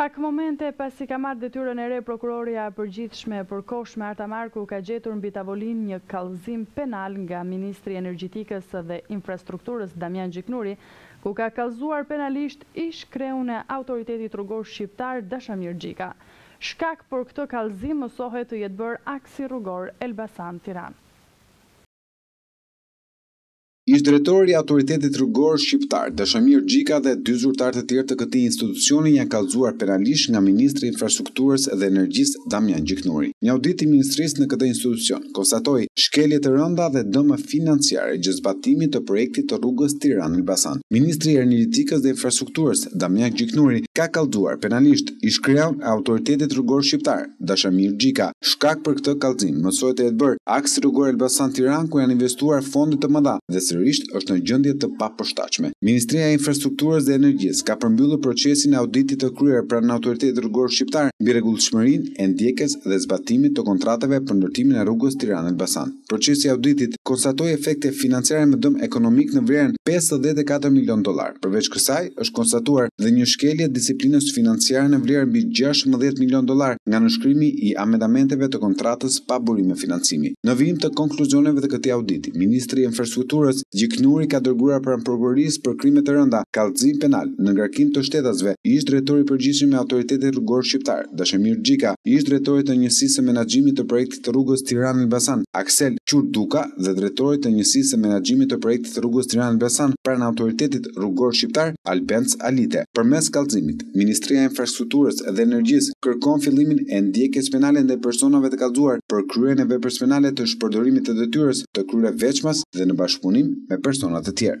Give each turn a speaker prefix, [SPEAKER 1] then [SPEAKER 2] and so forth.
[SPEAKER 1] Pak momente pasi ka marrë detyrën e re prokurorja e përgjithshme e përkohshme Arta Marku ka gjetur mbi tavolinë një kallëzim penal nga ministri i Energjetikës dhe Infrastrukturës Damian Gjiknuri ku ka kallëzuar penalisht ish-kreun e Autoritetit Rrugor Shqiptar Dashamir Xhika. Shkak për këtë kallëzim mësohet të jetë bërë aksi rrugor
[SPEAKER 2] Elbasan-Tiranë. Ish-drejtori i Autoritetit Rrugor Shqiptar, Dashamir Xhika dhe dy zyrtarë të tjerë të këtij institucioni janë kallëzuar penalisht nga ministri i Infrastrukturës dhe Energjisë, Damian Gjiknuri. Një audit i ministrisë në këtë institucion konstatoi shkelje të rënda dhe dëme financiare gjatë zbatimit të projektit të rrugës Tiranë-Elbasan. Ministri i Energjetikës dhe Infrastrukturës, Damian Gjiknuri, ka kallëzuar penalisht ish-kreun e Autoritetit Rrugor Shqiptar, Dashamir Xhika. Shkak për këtë kallëzim mësohet të jetë bërë aksi rrugor Elbasan-Tiranë ku janë investuar fonde të mëdha dhe sërisht është në gjendje të papërshtatshme. Ministria e Infrastrukturës dhe Energjisë ka përmbyllur procesin e auditit të kryer pranë Autoritetit Rrugor Shqiptar mbi rregullshmërinë e ndjekjes dhe zbatimit të kontratave për ndërtimin e rrugës Tiranë-Elbasan. Procesi i auditit konstatoi efekte financiare me dëm ekonomik në vlerën pesëdhjetë e katër milionë dollarë. Përveç kësaj, është konstatuar dhe një shkelje e disiplinës financiare në vlerë mbi gjashtëmbëdhjetë milionë dollarë nga nënshkrimi i amendamenteve të kontratës pa burime financimi. Në vijim të konkluzioneve të këtij auditi, ministri i Infrastrukturës, Gjiknuri ka dërguar pranë Prokurorisë për Krime të Rënda kallëzim penal në ngarkim të shtetasve, ish-drejtori i përgjithshëm i Autoritetit Rrugor Shqiptar, Dashamir Xhika, ish-drejtorit të Njësisë së Menaxhimit të Projektit, të rrugës Tiranë-Elbasan, Aksel Qurduka dhe drejtorit të Njësisë së Menaxhimit të Projektit të Rrugës Tiranë-Elbasan pranë Autoritetit Rrugor Shqiptar, Albenc Alite. Përmes kallëzimit, Ministria e Infrastrukturës dhe Energjisë kërkon fillimin e ndjekjes penale ndaj personave të kallëzuar për kryerjen e veprës penale të shpërdorimit të detyrës të kryer veçmas dhe në bashkëpunim me persona të tjerë.